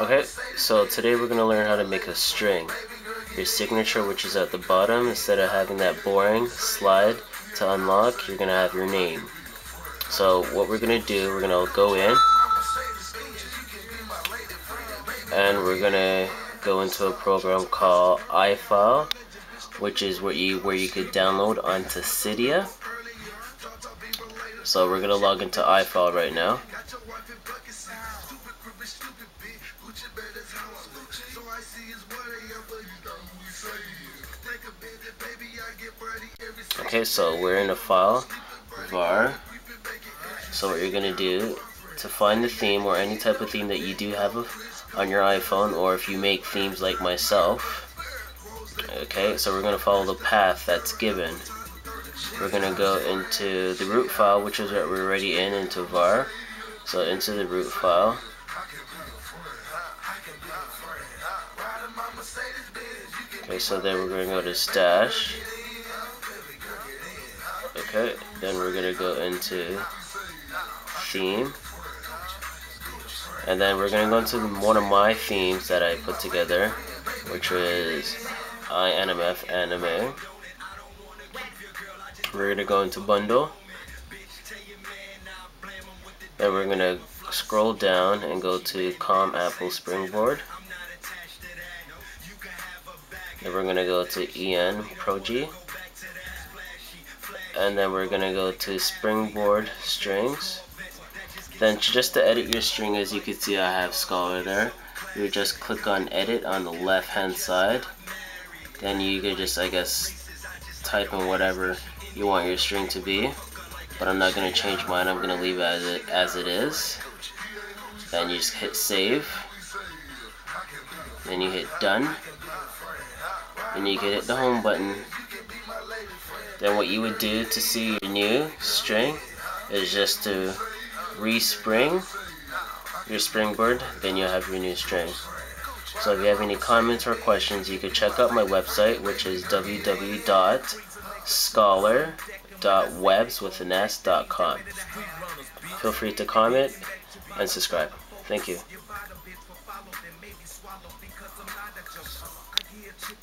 Okay, so today we're going to learn how to make a string. Your signature, which is at the bottom, instead of having that boring slide to unlock, you're going to have your name. So what we're going to do, we're going to go in, and we're going to go into a program called iFile, which is where you, where you could download onto Cydia. So we're going to log into iFile right now. Okay, so we're in a file, var. So what you're gonna do to find the theme or any type of theme that you do have on your iPhone, or if you make themes like myself. Okay, so we're gonna follow the path that's given. We're gonna go into the root file, which is what we're already in, into var. So into the root file. Okay, so then we're going to go to stash. Okay, then we're going to go into theme. And then we're going to go into one of my themes that I put together, which is INMF Anime. We're going to go into bundle. Then we're going to scroll down and go to COM Apple Springboard. Then we're gonna go to EN Proji. And then we're gonna go to Springboard Strings. Then just to edit your string, as you can see I have Scholar there. You just click on edit on the left hand side. Then you could just, I guess, type in whatever you want your string to be. But I'm not gonna change mine, I'm gonna leave it as it, as it is. Then you just hit save. Then you hit done and you can hit the home button. Then what you would do to see your new string is just to respring your springboard, then you'll have your new string. So if you have any comments or questions, you can check out my website, which is www.scholar.webs.com. Feel free to comment and subscribe. Thank you be a chick